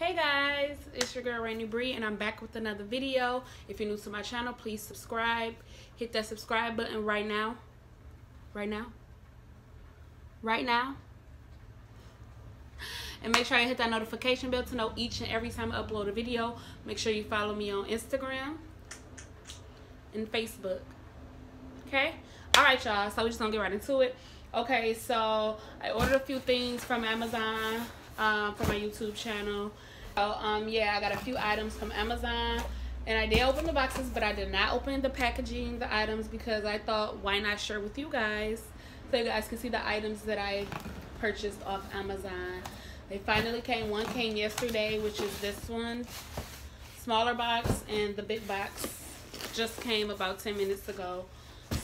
Hey guys, it's your girl Rainy Bree and I'm back with another video. If you're new to my channel, please subscribe. Hit that subscribe button right now. Right now. Right now. And make sure you hit that notification bell to know each and every time I upload a video. Make sure you follow me on Instagram and Facebook. Okay? Alright y'all, so we're just gonna get right into it. Okay, so I ordered a few things from Amazon um, for my YouTube channel. So, um, yeah, I got a few items from Amazon. And I did open the boxes, but I did not open the packaging, the items, because I thought, why not share with you guys? So you guys can see the items that I purchased off Amazon. They finally came. One came yesterday, which is this one. Smaller box, and the big box just came about 10 minutes ago.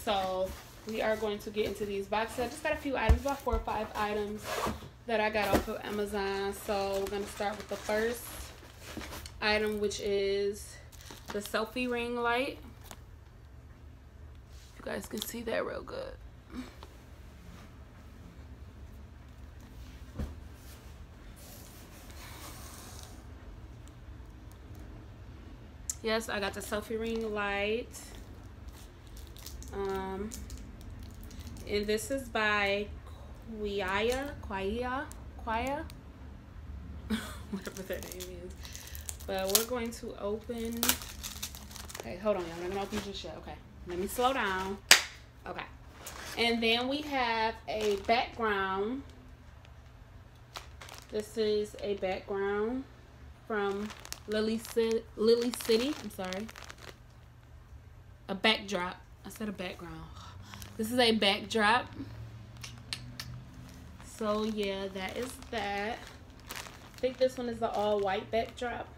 So we are going to get into these boxes. I just got a few items, about four or five items that I got off of Amazon. So we're going to start with the first item, which is the selfie ring light. You guys can see that real good. Yes, I got the selfie ring light. Um, and this is by Quiya, Quiya, Quiya, whatever that name is. But we're going to open. Okay, hold on, y'all. I'm gonna open just yet. Okay, let me slow down. Okay, and then we have a background. This is a background from Lily City. Lily City. I'm sorry. A backdrop. I said a background. This is a backdrop. So yeah, that is that. I think this one is the all white backdrop.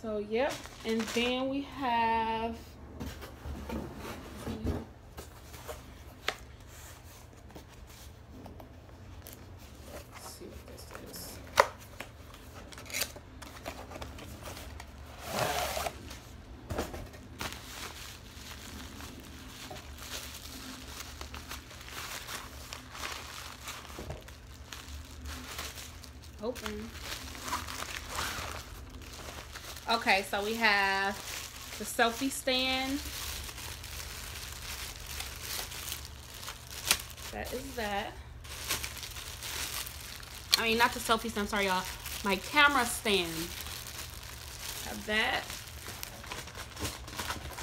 So yep. And then we have open. Okay, so we have the selfie stand. That is that. I mean, not the selfie stand, sorry, y'all. My camera stand. Have that.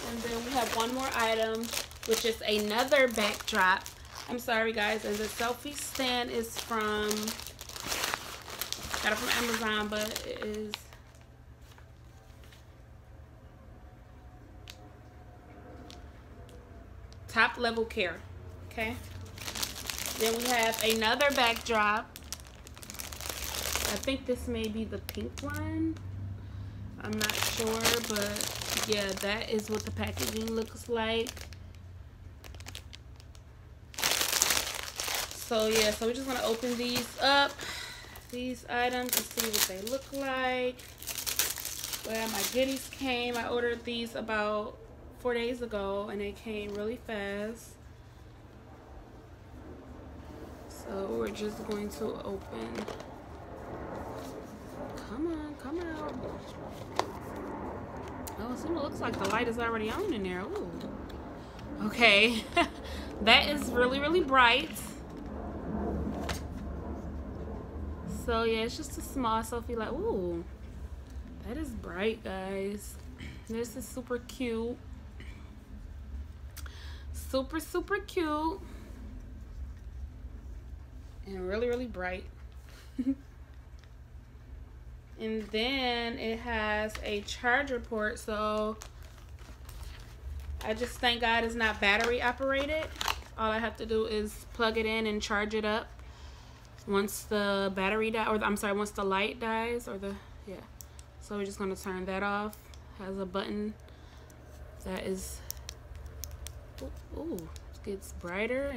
And then we have one more item, which is another backdrop. I'm sorry, guys. And the selfie stand is from Got it from Amazon, but it is top level care. Okay. Then we have another backdrop. I think this may be the pink one. I'm not sure, but yeah, that is what the packaging looks like. So yeah, so we're just gonna open these up these items to see what they look like. Where my goodies came. I ordered these about four days ago and they came really fast. So we're just going to open. Come on, come out. Oh, so it looks like the light is already on in there. Ooh. Okay. that is really, really bright. So yeah, it's just a small selfie like, ooh, that is bright, guys. This is super cute. Super, super cute. And really, really bright. and then it has a charger port, so I just thank God it's not battery operated. All I have to do is plug it in and charge it up once the battery die or the, I'm sorry once the light dies or the yeah. So we're just to turn that off. Has a button that is ooh gets brighter.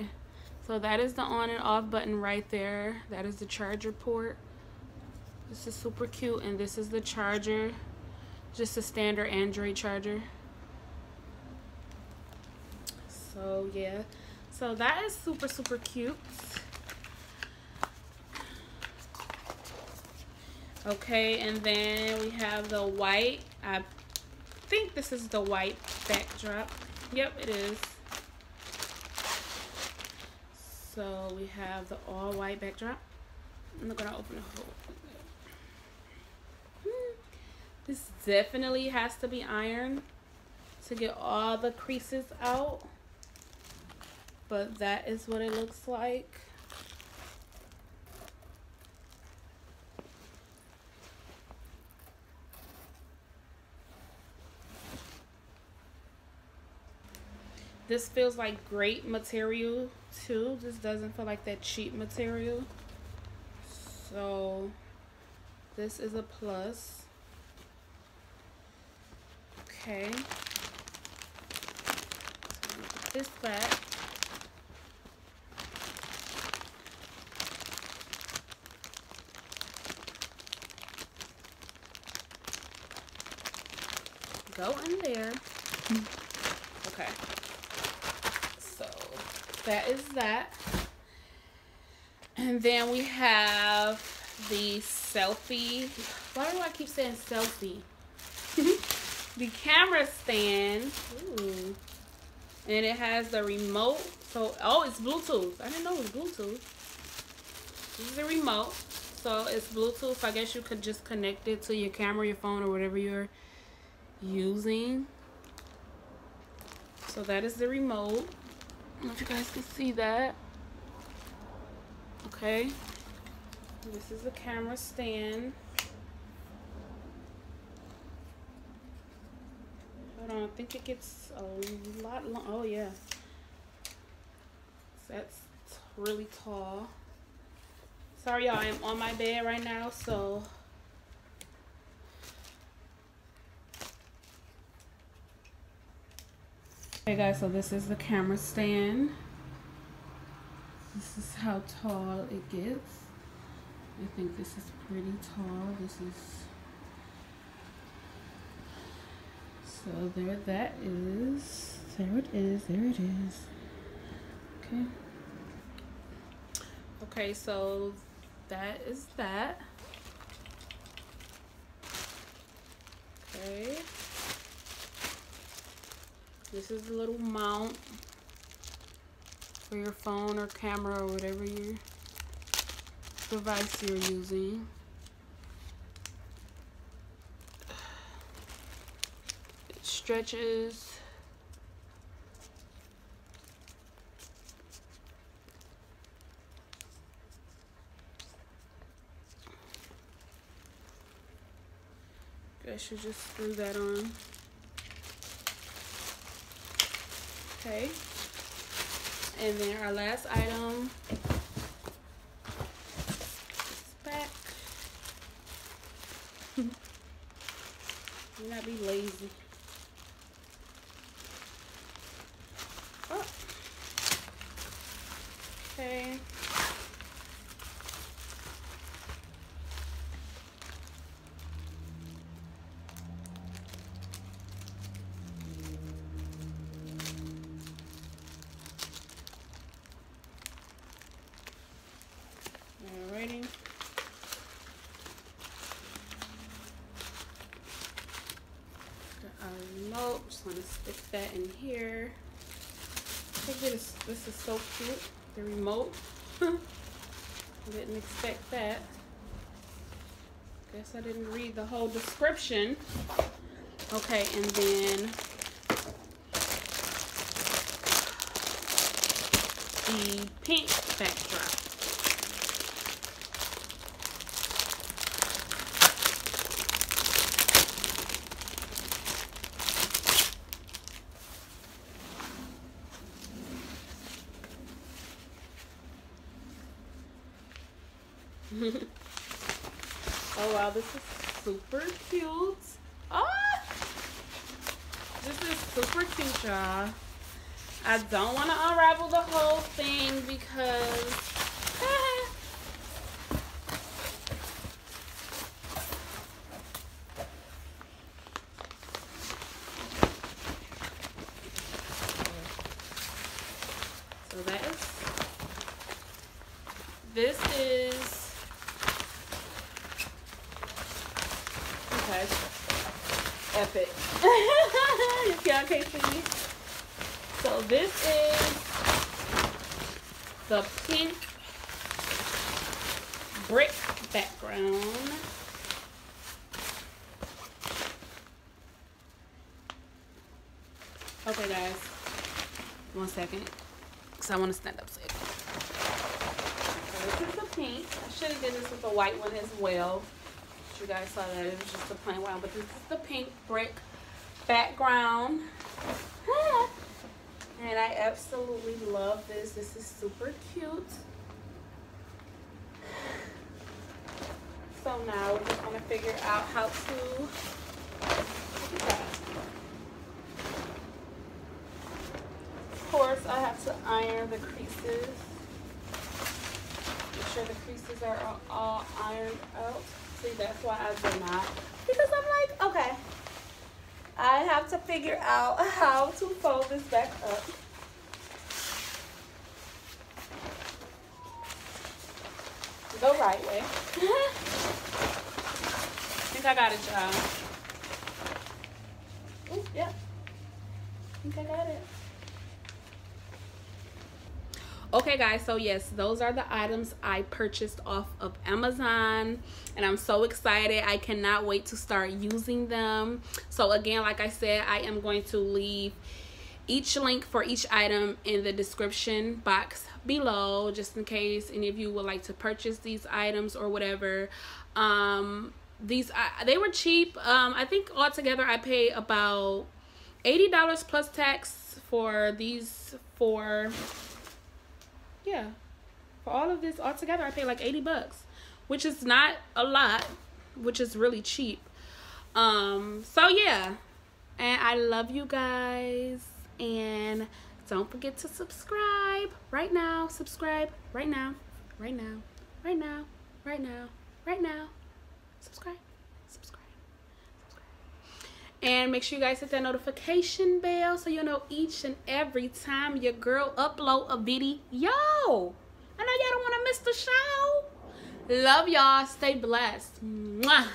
So that is the on and off button right there. That is the charger port. This is super cute and this is the charger. Just a standard Android charger. So yeah. So that is super super cute Okay, and then we have the white. I think this is the white backdrop. Yep, it is. So we have the all white backdrop. I'm not gonna open the whole. Hmm. This definitely has to be ironed to get all the creases out. But that is what it looks like. This feels like great material too. This doesn't feel like that cheap material. So this is a plus. Okay. this back. Go in there. Mm-hmm. Okay that is that. And then we have the selfie. Why do I keep saying selfie? the camera stand. Ooh. And it has the remote. So, oh, it's Bluetooth. I didn't know it was Bluetooth. This is the remote. So, it's Bluetooth. I guess you could just connect it to your camera, your phone, or whatever you're using. So, that is the remote if you guys can see that. Okay. This is the camera stand. Hold on, I think it gets a lot long. Oh, yeah. That's really tall. Sorry, y'all. I'm on my bed right now, so Okay guys, so this is the camera stand. This is how tall it gets. I think this is pretty tall. This is so there that is. There it is. There it is. Okay. Okay, so that is that. Okay. This is a little mount for your phone or camera or whatever your device you're using. It stretches. I should just screw that on. Okay. And then our last item is back. Not be lazy. Oh. Okay. Stick that in here. This, this is so cute. The remote. I didn't expect that. Guess I didn't read the whole description. Okay, and then the pink backdrop. oh wow, this is super cute. Ah! This is super cute, y'all. I don't want to unravel the whole thing because... so that is... This is Okay. Epic. if y'all can't see. So this is the pink brick background. Okay, guys. One second. Because I want to stand up so this is the pink. I should have did this with the white one as well. You guys saw that it was just a plain white, but this is the pink brick background. and I absolutely love this. This is super cute. So now we're just gonna figure out how to Of course, I have to iron the creases sure the creases are all, all ironed out. See, that's why I did not. Because I'm like, okay, I have to figure out how to fold this back up. The right way. I think I got it, y'all. Oh, yeah. I think I got it. Okay guys, so yes, those are the items I purchased off of Amazon and I'm so excited. I cannot wait to start using them. So again, like I said, I am going to leave each link for each item in the description box below just in case any of you would like to purchase these items or whatever. Um, these uh, they were cheap. Um, I think altogether I paid about $80 plus tax for these four yeah. For all of this altogether i paid like 80 bucks which is not a lot which is really cheap. Um so yeah. And i love you guys. And don't forget to subscribe right now. Subscribe right now. Right now. Right now. Right now. Right now. Subscribe and make sure you guys hit that notification bell so you'll know each and every time your girl upload a video. Yo, I know y'all don't want to miss the show. Love y'all. Stay blessed. Mwah.